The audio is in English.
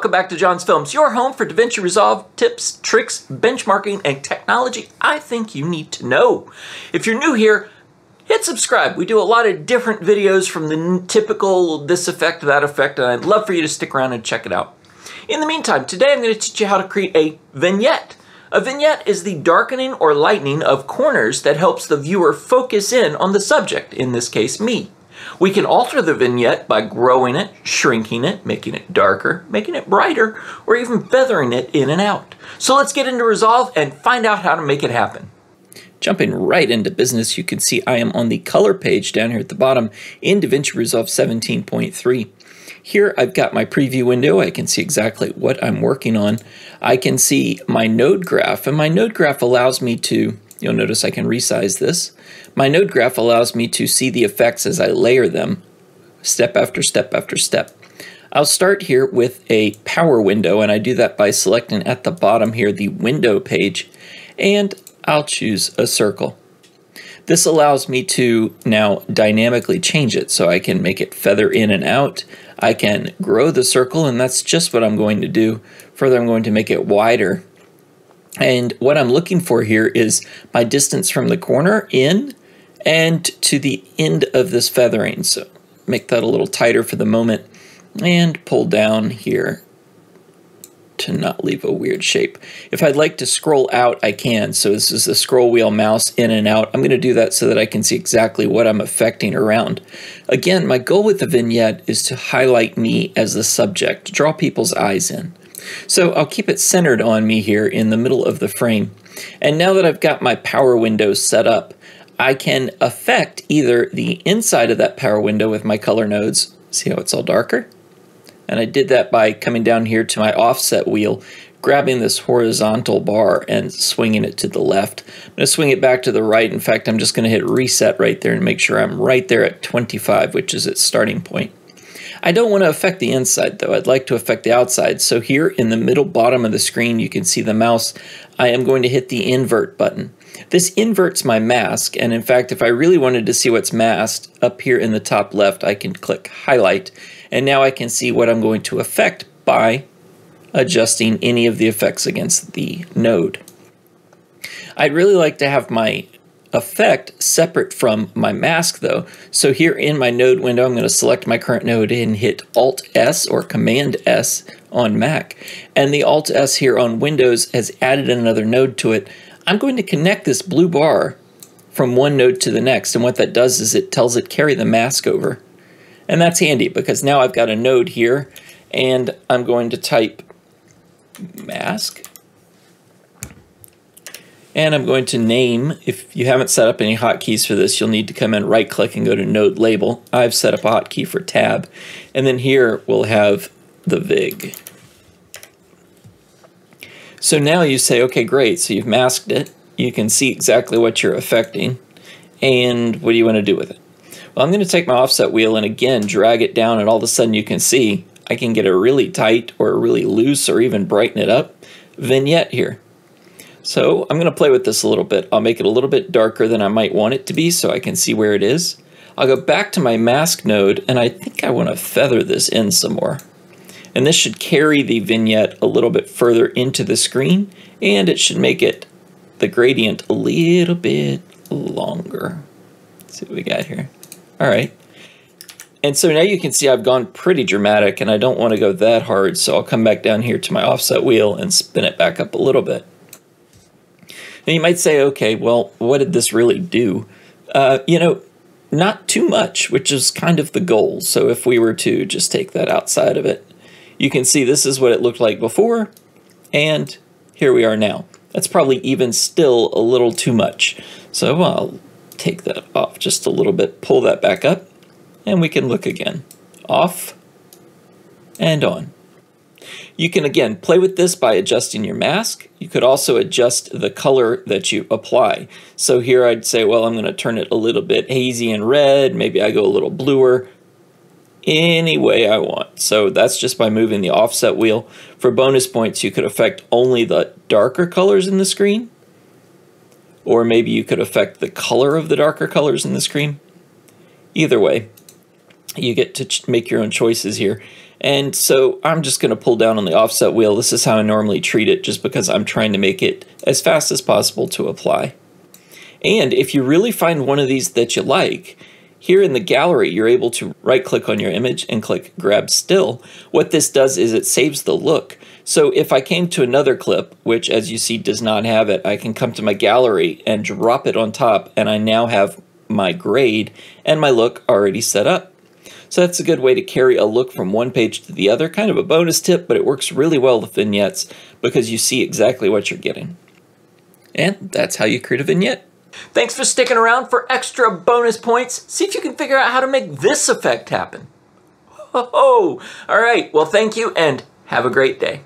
welcome back to John's Films, your home for DaVinci Resolve tips, tricks, benchmarking, and technology I think you need to know. If you're new here, hit subscribe. We do a lot of different videos from the typical this effect, that effect, and I'd love for you to stick around and check it out. In the meantime, today I'm going to teach you how to create a vignette. A vignette is the darkening or lightening of corners that helps the viewer focus in on the subject, in this case me. We can alter the vignette by growing it, shrinking it, making it darker, making it brighter, or even feathering it in and out. So let's get into Resolve and find out how to make it happen. Jumping right into business, you can see I am on the color page down here at the bottom in DaVinci Resolve 17.3. Here I've got my preview window. I can see exactly what I'm working on. I can see my node graph, and my node graph allows me to You'll notice I can resize this. My node graph allows me to see the effects as I layer them, step after step after step. I'll start here with a power window, and I do that by selecting at the bottom here the window page, and I'll choose a circle. This allows me to now dynamically change it, so I can make it feather in and out. I can grow the circle, and that's just what I'm going to do. Further, I'm going to make it wider and what I'm looking for here is my distance from the corner in and to the end of this feathering. So make that a little tighter for the moment and pull down here to not leave a weird shape. If I'd like to scroll out, I can. So this is the scroll wheel mouse in and out. I'm going to do that so that I can see exactly what I'm affecting around. Again, my goal with the vignette is to highlight me as the subject, draw people's eyes in. So I'll keep it centered on me here in the middle of the frame. And now that I've got my power window set up, I can affect either the inside of that power window with my color nodes. See how it's all darker? And I did that by coming down here to my offset wheel, grabbing this horizontal bar and swinging it to the left. I'm to swing it back to the right. In fact, I'm just going to hit reset right there and make sure I'm right there at 25, which is its starting point. I don't want to affect the inside though. I'd like to affect the outside. So here in the middle bottom of the screen, you can see the mouse. I am going to hit the invert button. This inverts my mask. And in fact, if I really wanted to see what's masked up here in the top left, I can click highlight. And now I can see what I'm going to affect by adjusting any of the effects against the node. I'd really like to have my effect separate from my mask though. So here in my node window, I'm going to select my current node and hit Alt S or Command S on Mac. And the Alt S here on Windows has added another node to it. I'm going to connect this blue bar from one node to the next. And what that does is it tells it carry the mask over. And that's handy because now I've got a node here and I'm going to type mask and I'm going to name, if you haven't set up any hotkeys for this, you'll need to come in, right click and go to node label. I've set up a hotkey for tab. And then here we'll have the VIG. So now you say, okay, great. So you've masked it. You can see exactly what you're affecting. And what do you want to do with it? Well, I'm going to take my offset wheel and again drag it down and all of a sudden you can see I can get a really tight or a really loose or even brighten it up vignette here. So I'm going to play with this a little bit. I'll make it a little bit darker than I might want it to be so I can see where it is. I'll go back to my mask node and I think I want to feather this in some more. And this should carry the vignette a little bit further into the screen and it should make it the gradient a little bit longer. Let's see what we got here. All right. And so now you can see I've gone pretty dramatic and I don't want to go that hard. So I'll come back down here to my offset wheel and spin it back up a little bit. And you might say, okay, well, what did this really do? Uh, you know, not too much, which is kind of the goal. So if we were to just take that outside of it, you can see this is what it looked like before, and here we are now. That's probably even still a little too much. So I'll take that off just a little bit, pull that back up, and we can look again. Off and on. You can again play with this by adjusting your mask. You could also adjust the color that you apply. So here I'd say, well, I'm going to turn it a little bit hazy and red. Maybe I go a little bluer any way I want. So that's just by moving the offset wheel. For bonus points, you could affect only the darker colors in the screen. Or maybe you could affect the color of the darker colors in the screen. Either way, you get to make your own choices here. And so I'm just going to pull down on the offset wheel. This is how I normally treat it just because I'm trying to make it as fast as possible to apply. And if you really find one of these that you like, here in the gallery, you're able to right click on your image and click grab still. What this does is it saves the look. So if I came to another clip, which as you see does not have it, I can come to my gallery and drop it on top and I now have my grade and my look already set up. So that's a good way to carry a look from one page to the other, kind of a bonus tip, but it works really well with vignettes because you see exactly what you're getting. And that's how you create a vignette. Thanks for sticking around for extra bonus points. See if you can figure out how to make this effect happen. Oh, all right. Well, thank you and have a great day.